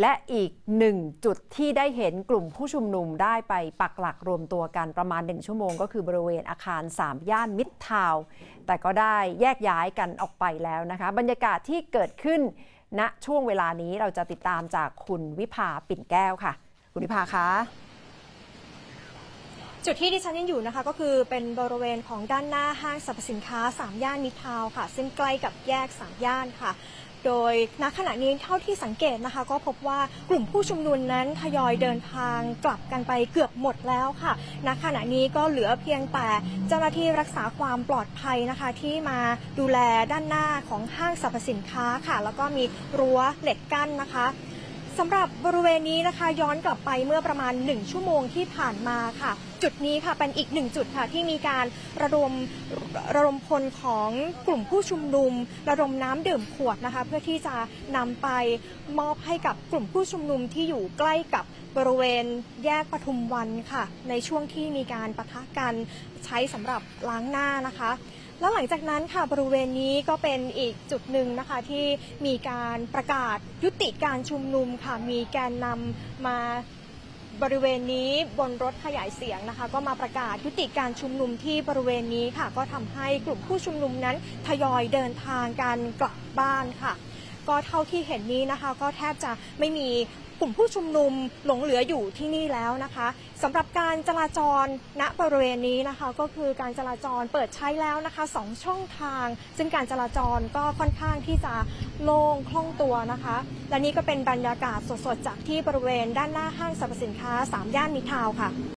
และอีกหนึ่งจุดที่ได้เห็นกลุ่มผู้ชุมนุมได้ไปปักหลักรวมตัวกันประมาณหนึ่งชั่วโมง ก็คือบริเวณอาคาร 3 ย่านมิตรทาวแต่ก็ได้แยกย้ายกันออกไปแล้วนะคะ บรรยากาศที่เกิดขึ้นณช่วงเวลานี้เราจะติดตามจากคุณวิภาปิ่นแก้วค่ะ คุณวิภาคะจุดที่ดิฉันยังอยู่นะคะก็คือเป็นบริเวณของด้านหน้าห้างสรรพสินค้า 3 ย่านมิตรทาวค่ะ ซึ่งใกล้กับแยก 3 ย่านค่ะ โดยณขณะนี้เท่าที่สังเกตนะคะ ก็พบว่ากลุ่มผู้ชุมนุมนั้นทยอยเดินทางกลับกันไปเกือบหมดแล้วค่ะณขณะนี้ก็เหลือเพียงแต่เจ้าหน้าที่รักษาความปลอดภัยนะคะ ที่มาดูแลด้านหน้าของห้างสรรพสินค้าค่ะ แล้วก็มีรั้วเหล็กกั้นนะคะ สำหรับบริเวณนี้นะคะย้อนกลับไปเมื่อประมาณ 1 ชั่วโมงที่ผ่านมาค่ะ จุดนี้ค่ะเป็นอีกหนึ่งจุดค่ะที่มีการระดมระดมพลของกลุ่มผู้ชุมนุม ระดมน้ำดื่มขวดนะคะ เพื่อที่จะนำไปมอบให้กับกลุ่มผู้ชุมนุมที่อยู่ใกล้กับบริเวณแยกปทุมวันค่ะ ในช่วงที่มีการปะทะกันใช้สำหรับล้างหน้านะคะ แล้วหลังจากนั้นค่ะบริเวณนี้ก็เป็นอีกจุดหนึ่งนะคะที่มีการประกาศยุติการชุมนุมค่ะมีแกนนำมาบริเวณนี้บนรถขยายเสียงนะคะ ก็มาประกาศยุติการชุมนุมที่บริเวณนี้ค่ะ ก็ทำให้กลุ่มผู้ชุมนุมนั้นทยอยเดินทางกันกลับบ้านค่ะ ก็เท่าที่เห็นนี้นะคะ ก็แทบจะไม่มีกลุ่มผู้ชุมนุมหลงเหลืออยู่ที่นี่แล้วนะคะสำหรับการจราจรณบริเวณนี้นะคะ ก็คือการจราจรเปิดใช้แล้วนะคะสองช่องทาง ซึ่งการจราจรก็ค่อนข้างที่จะโล่งคล่องตัวนะคะ และนี่ก็เป็นบรรยากาศสดๆจากที่บริเวณด้านหน้าห้างสรรพสินค้า 3 ย่านมิตรทาวน์ค่ะ